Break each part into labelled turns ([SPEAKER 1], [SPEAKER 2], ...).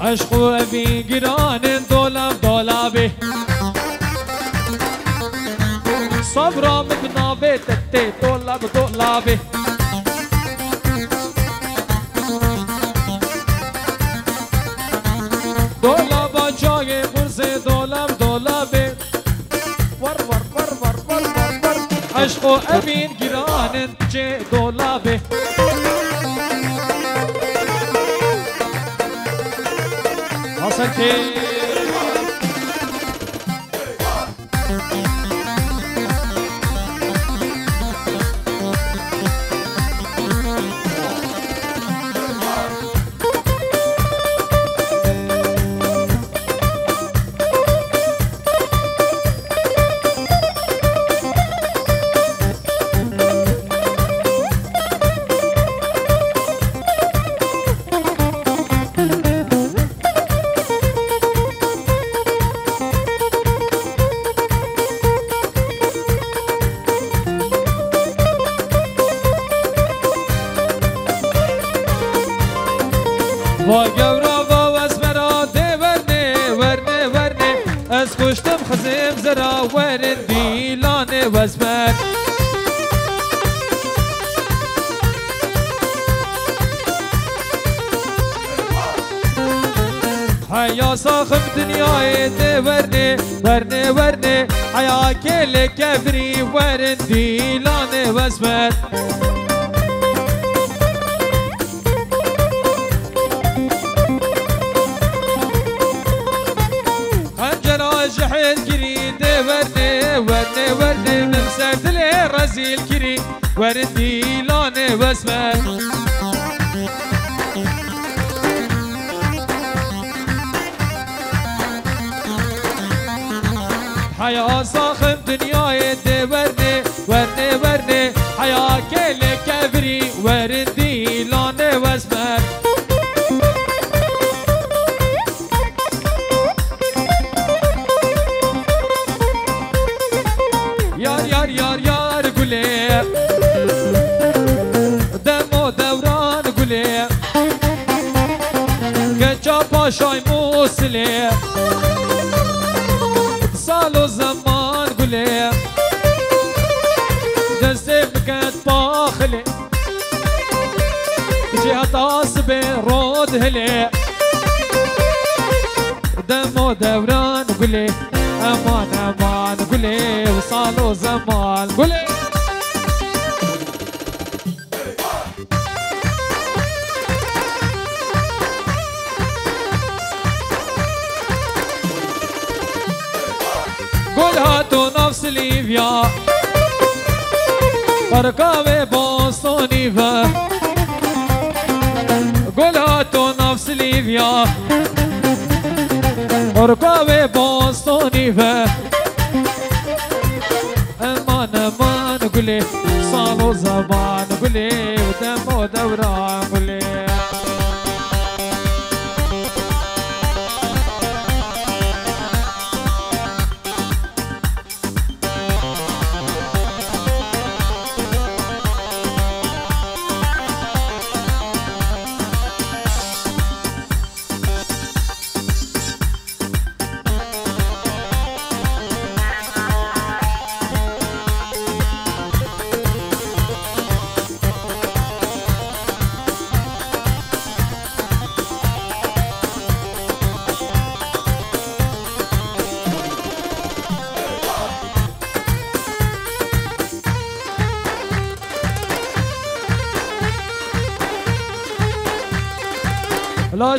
[SPEAKER 1] عشق و ابی گران دولم دولا بی صبرا مبنا بی تتی دولا جای قرص دولم دولا ور ور ور ور ور ور ور عشق و ابین چه دولا بی Nossa, que... کشتم خزم زرا ورن بیلان وزمر حیا ساخم دنیای ده ورنه ورنه ورنه حیا کل کفری ورن دیلان وزمر لي رزيل كري وردي لوني واسمه حيا صاخم دنياي موسله سال و زمان گله دست بکت باخله جهت آسب رود هله دم و دوران گله أمان أمان قولي وصالوا زمان قولي Slivja Parkave Para Gola tona Slivja Parkave bosonive Eman eman guli Salo gulê O tempo devran guli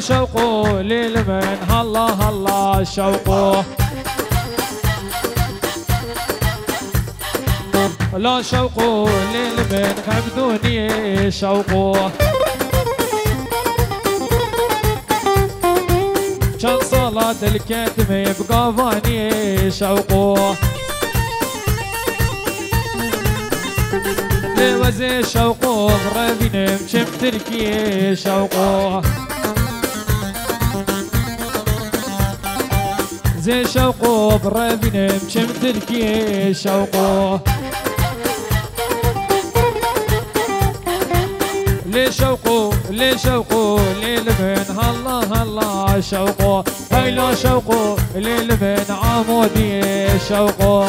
[SPEAKER 1] شوقه للمن. هلا هلا شوقه. لا شوقه للمن. خبدوني شوقه. كان صلاة الكتم بقافاني شوقه. لوزي شوقه غرابين مشم تركي شوقه. زي شوقو برابنم كم تركي شوقو لي شوقو لي شوقو لي لبن هلا هلا شوقو هاي لا شوقو لي لبن عمودي شوقو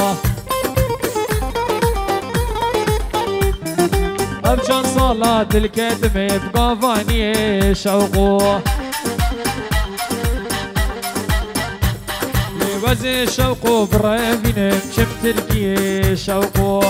[SPEAKER 1] أبشر صلاة الكتم بقافاني شوقو وزي شوقو برافين شفت الكي شوقو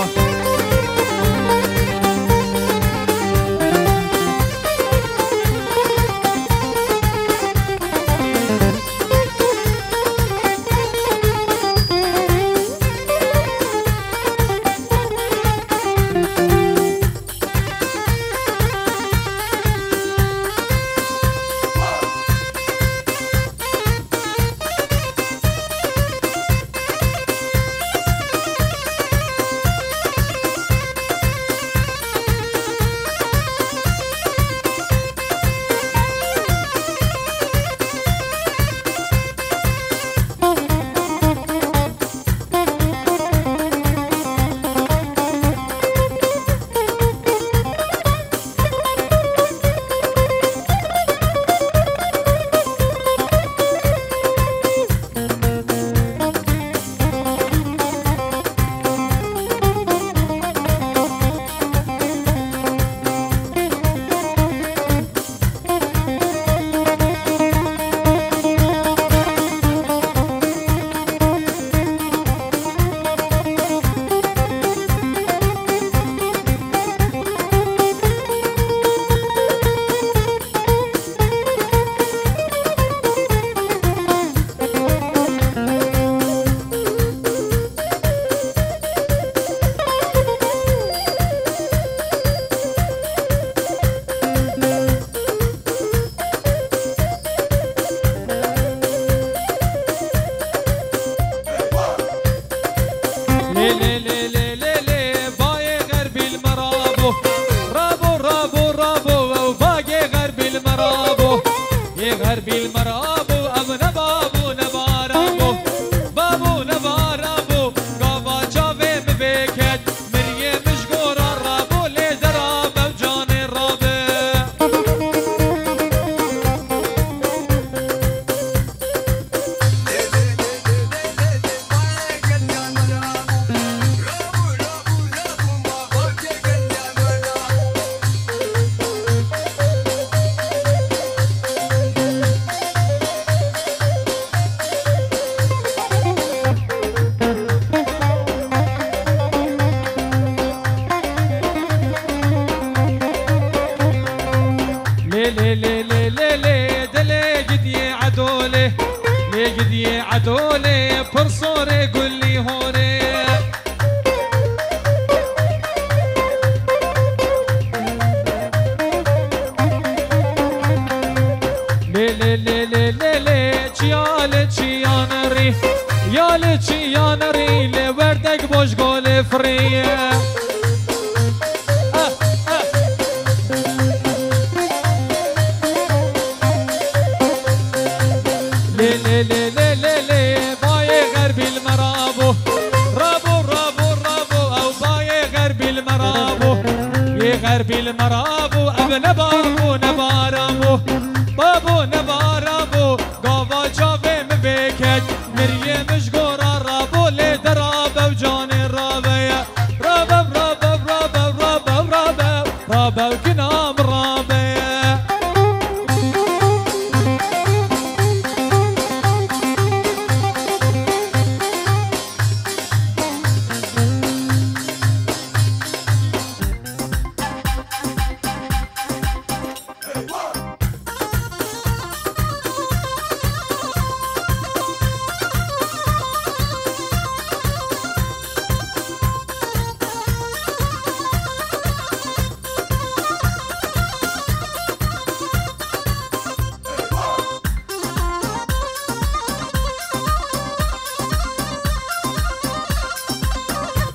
[SPEAKER 1] لي لي لي لي لي لي باي غربي المرابو.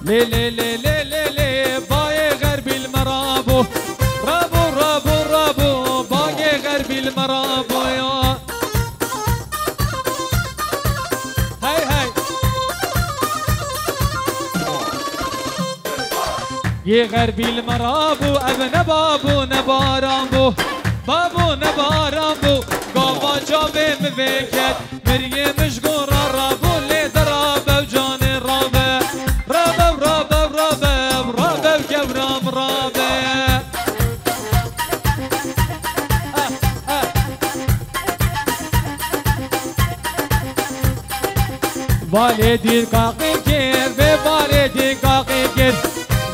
[SPEAKER 1] ليلي غربي المرابو. ابن بابو نبارامبو. بابو نبارامبو قابا جابي مفكت مريم مشقور الرابو والدين قاقين كير بوالدين قاقين كير.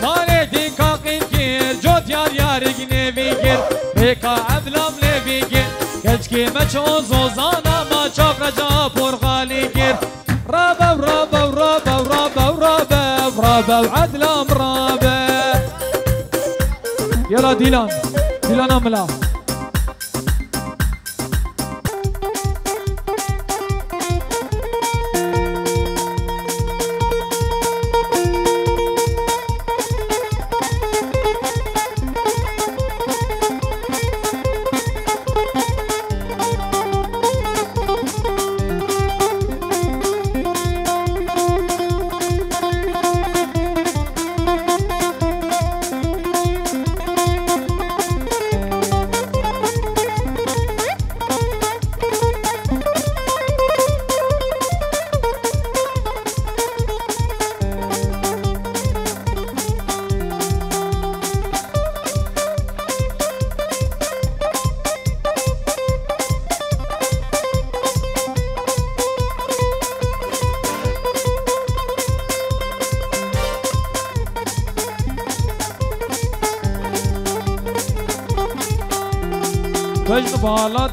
[SPEAKER 1] والدين قاقين كير جوت يار يارك نبي كير. بيكا عبلام نبي كير. كجكي مچون زوزانا ما چاف رجا پرغالي كير. رابا ورابا ورابا ورابا ورابا ورابا وعدلام رابا يلا ديلان ديلان أملا.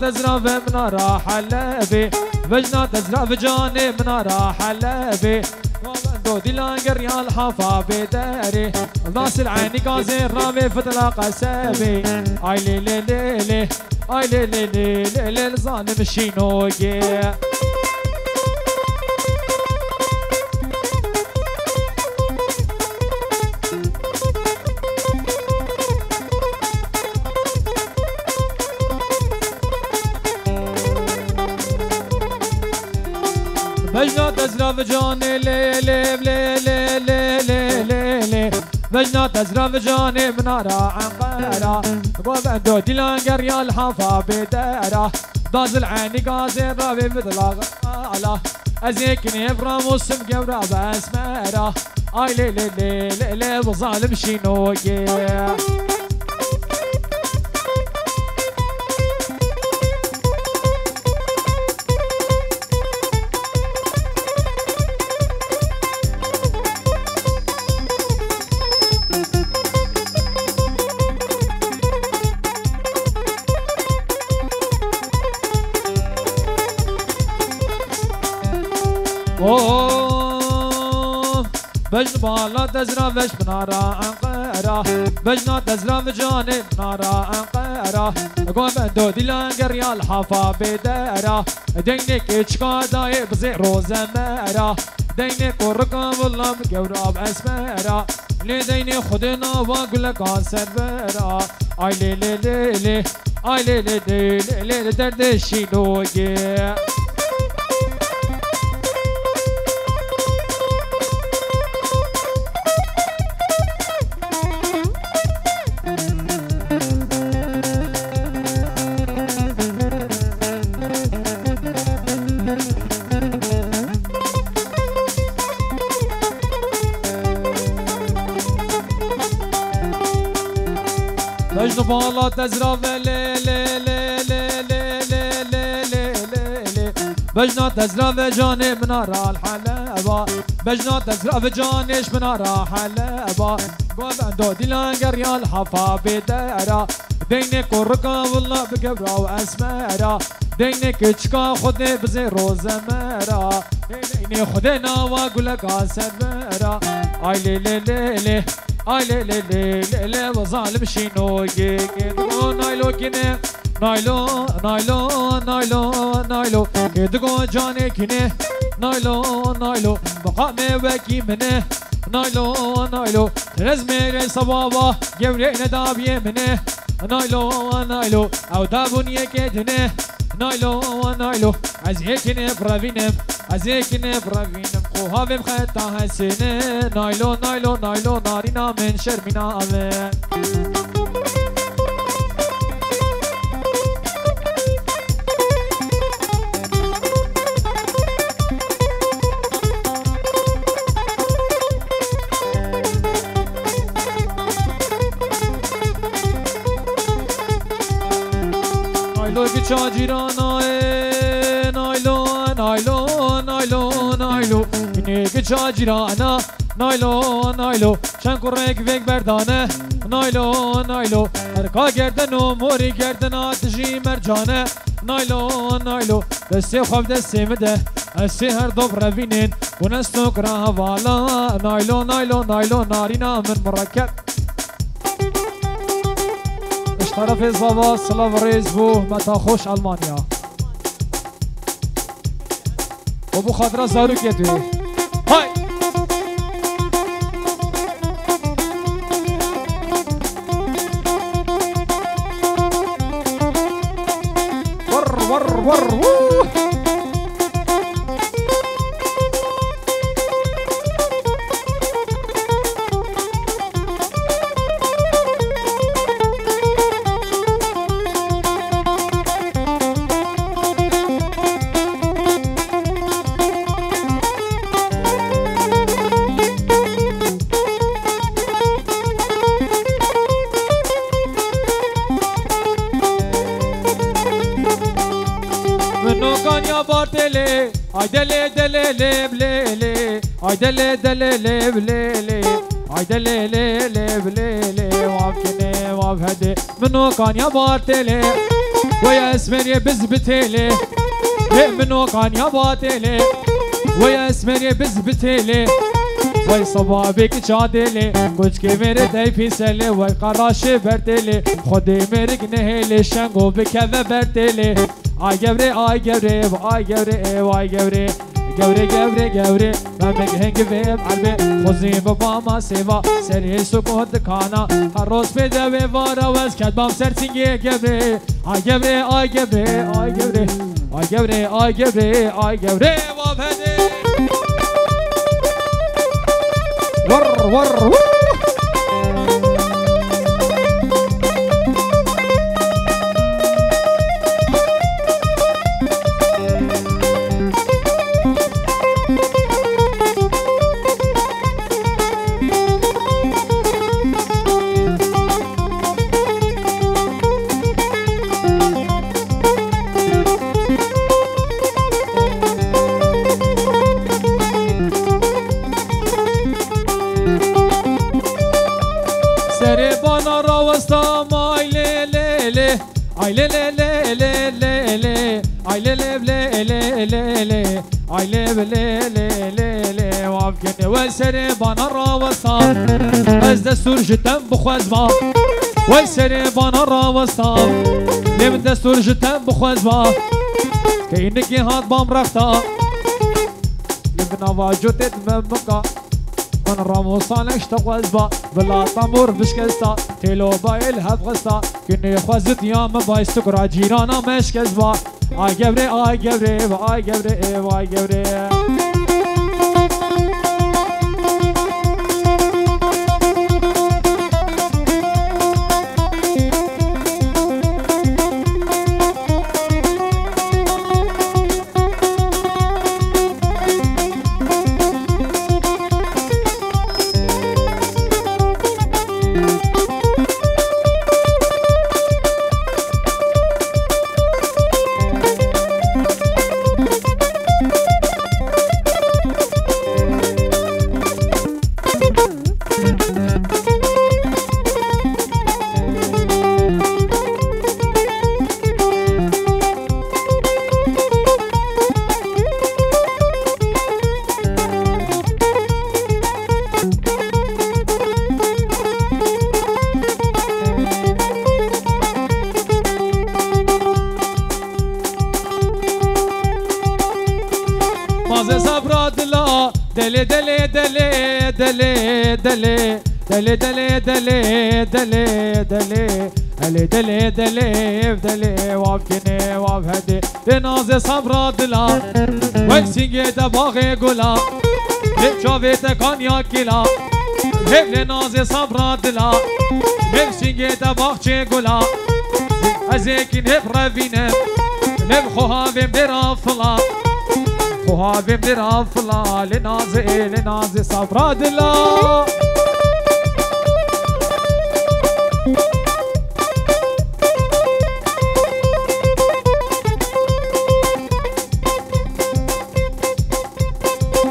[SPEAKER 1] تزرف من راح لبي بجنا تزرع في جاني منارة حلبي دودي لانقر يا الحفا بداري ضاس العيني قازين رامي فتلا قسابي اي لي لي لي اي ليلي ليلي ليلي الظالم الشينوكي جاني لي لي لي لي لي لي لي لي بجنا تزرف جاني منارة عنقرة وبندو ديلان قرية الحفا بدارة باز العيني قازي رابي مثل غالة أزيكني براموس مقورة بسمارة آي لي ليلي ليلي وظالم شينوكي بجن بالا تزرع وش بنارا انقرا بجنا تزرع وجاني بنارا انقرا قوم دو ديلان قريال حفا بدارا دينك اتشكا داي بزي روزا مرا دينك ورقا والله مقورا باسمرا لي ديني خدنا واقول لك عسر برا اي لي لي لي لي اي لي لي لي لي لي درد الشينوكي تزرع لي لي لي لي لي لي لي لي لي لي بجنا تزرع في جاني منارة الحلبة بجنا تزرع في جانيش منارة حلبة قوم دو ديلان قريال حفا بدارة ديني كوركا والله بقبرا واسمرا ديني كتشكا خدني بزي روزة مرا ديني خدنا واقول لك عسل مرا اي لي لي لي لي Aile le le le le le ve zalim şino ge ge dro naylo gine Naylo naylo naylo naylo Gedigo cane kine Naylo naylo Bakame ve kimine Naylo naylo Rezmere sabava Gevreyne dabiye mine Naylo naylo Avda bunye kedine نایلو و نایلو از یکین پروینم از یکین پروینم خوهاویم خطا حسینه نایلو نایلو نایلو نارینا من شرمینا آوه چاجیران اینه که چاجیرانا نایلو نایلو چند کرک وک بردانه نایلو نایلو هرکا گردن و موری گردن آتشی مرجانه نایلو نایلو دستی خواب دستی مده اسی هر دو بروینین و نستو کرا حوالا نایلو نایلو نایلو نارینا من مرکب طرف بابا سلاو ریز بو متا خوش المانیا و بو خاطر زارو کدوی 嗨 dele dele le ble le Ay dele dele le ble le Ay dele le le ble le Vav kene vav hede Mino kan ya batele Ve esmeri biz bitele Mino kan ya batele Ve esmeri biz bitele وای صبابك چادلی کچ که میره دی پیسلی وای قراش بردلی خودی مرگ نهلی شنگو بکوه بردلی آی گوره آی گوره آی گوره آی گوره گوره گوره گوره گەورە گەورە گەورێ بەمێک هەنگ بێ ئەلبێ خۆزی بەباما سێوا سەری سکۆت دکانە هەڕۆز پێ دەوێ وارەوەز کەت بام سەرچنگێ گەبێ ئای گەبێ ئای گەبێ ئای گەورێ ئای گەورێ ئای گەبێ ئای گەورێ وابێ وەڕ وەڕ وەڕ سری بانا را وسام از دستور جتم بخوازم با وای سری بانا را وسام لیم دستور جتم بخوازم با که اینکی هات بام رفتا. لیم نواجوتت و بکا من راموسان اشت تقوز با. بلا تمور بشکستا. تیلو با هف غستا. کنی خوزت یا مبایست کرا جیرانا مشکز با. آی گبره آی گبره و آی گبره و آی گبره دلي دلي دلي دلي دلي دلي دلي دلي دلي وافكني وافهدي لنازي صبرا دلا وكسينجي دباغي قلا لبشافيتا كانيا كلا هب لنازي صبرا دلا. لبسينجي دباغي قلا ازيكين هب رفينا نب خوهاویم در افلا خوهاویم در افلا لنازي لنازي صبرا دلا.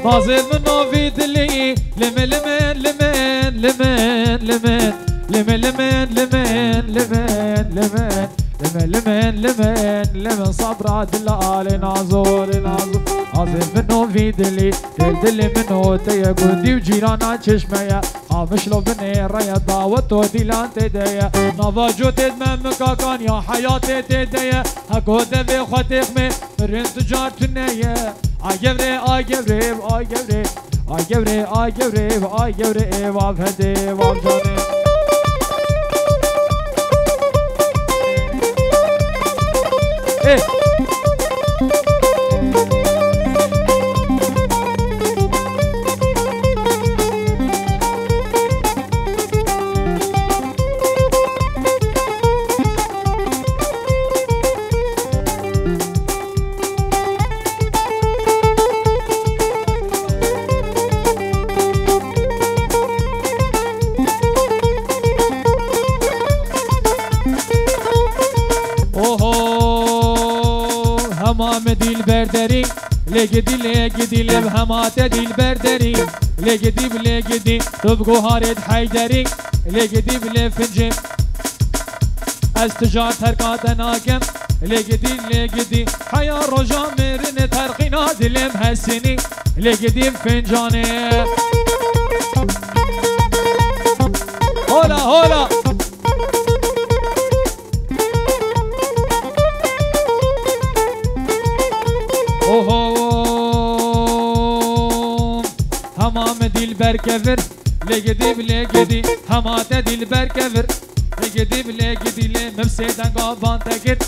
[SPEAKER 1] نازل من نوفي دلي. لمن لمن لمن لمن لمن. لمن لمن لمن لمن لمن. لمن لمن لمن لمن. صبر دلال نازور نازور. عازم منو في دلي. دل دلي منو تيا قدي وجيرانا چشميا خامش لو بني ريا دعوتو ديلان تديا نافا جو تدمن مكاكان يا. حياتي تديا هكو دبي خوتيخ مي مرن تجار تنيا Ay gevre, ay gevre, ay gevre. Ay gevre, ay gevre, ay gevre Vav hede, vav cane Eh لقدي لقدي لبها ما تدي البردري لقدي بلقدي طبقو هارد حيدري لقدي بلفنجي استجار تركات ناكم لقدي لقدي حيا رجا مرن ترقينا دلم هسني لقدي بفنجاني هولا هولا Oh, oh. dilber kevir Le gidi bile gidi hamate dilber kevir Le gidi bile gidi le mevseden gavan tekir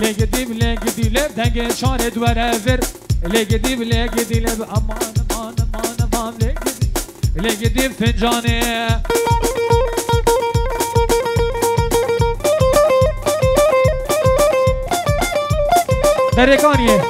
[SPEAKER 1] Le gidi bile gidi le denge şare duvere ver. Le gidi bile gidi le aman aman aman aman le gidi Le gidi fincanı Derekaniye